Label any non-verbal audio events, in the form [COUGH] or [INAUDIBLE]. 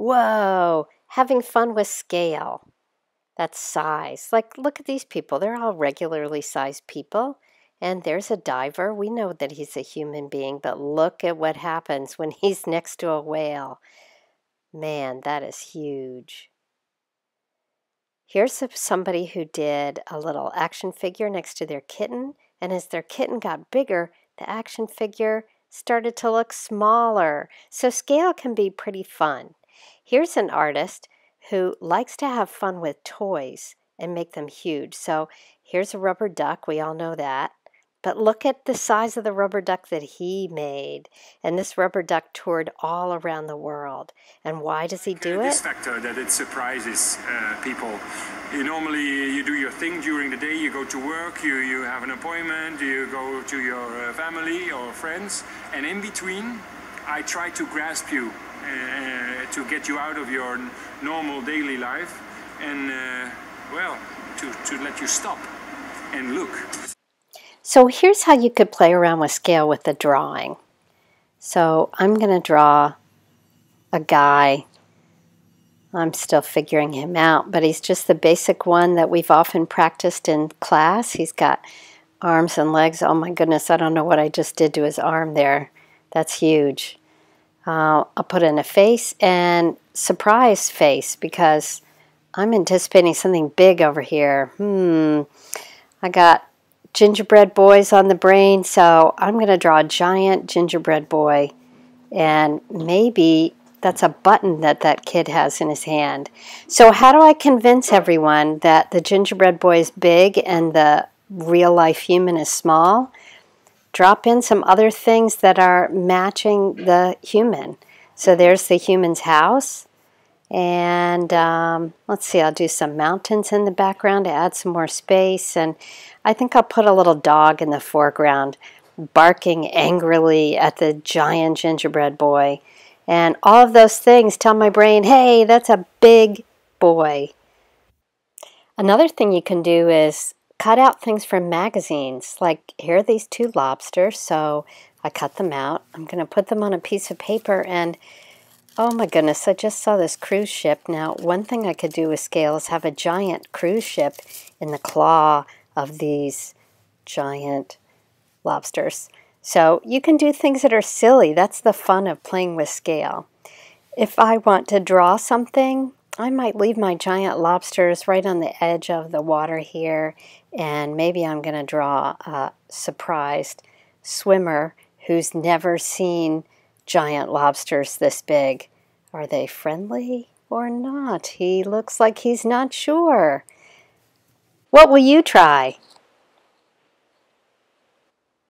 Whoa, having fun with scale. That's size. Like, look at these people. They're all regularly sized people. And there's a diver. We know that he's a human being, but look at what happens when [LAUGHS] he's next to a whale. Man, that is huge. Here's somebody who did a little action figure next to their kitten, and as their kitten got bigger, the action figure started to look smaller. So scale can be pretty fun. Here's an artist who likes to have fun with toys and make them huge. So here's a rubber duck, we all know that. But look at the size of the rubber duck that he made. And this rubber duck toured all around the world. And why does he do this it? factor that it surprises uh, people. You normally you do your thing during the day, you go to work, you, you have an appointment, you go to your uh, family or friends. And in between, I try to grasp you to get you out of your normal daily life and, uh, well, to, to let you stop and look. So here's how you could play around with scale with the drawing. So I'm going to draw a guy. I'm still figuring him out, but he's just the basic one that we've often practiced in class. He's got arms and legs. Oh my goodness, I don't know what I just did to his arm there. That's huge. Uh, I'll put in a face and surprise face because I'm anticipating something big over here. Hmm. I got gingerbread boys on the brain, so I'm going to draw a giant gingerbread boy. And maybe that's a button that that kid has in his hand. So how do I convince everyone that the gingerbread boy is big and the real life human is small? Drop in some other things that are matching the human. So there's the human's house. And um, let's see, I'll do some mountains in the background to add some more space. And I think I'll put a little dog in the foreground barking angrily at the giant gingerbread boy. And all of those things tell my brain, hey, that's a big boy. Another thing you can do is cut out things from magazines. Like here are these two lobsters, so I cut them out. I'm going to put them on a piece of paper and Oh my goodness, I just saw this cruise ship. Now, one thing I could do with scale is have a giant cruise ship in the claw of these giant lobsters. So you can do things that are silly. That's the fun of playing with scale. If I want to draw something, I might leave my giant lobsters right on the edge of the water here, and maybe I'm going to draw a surprised swimmer who's never seen giant lobsters this big. Are they friendly or not? He looks like he's not sure. What will you try?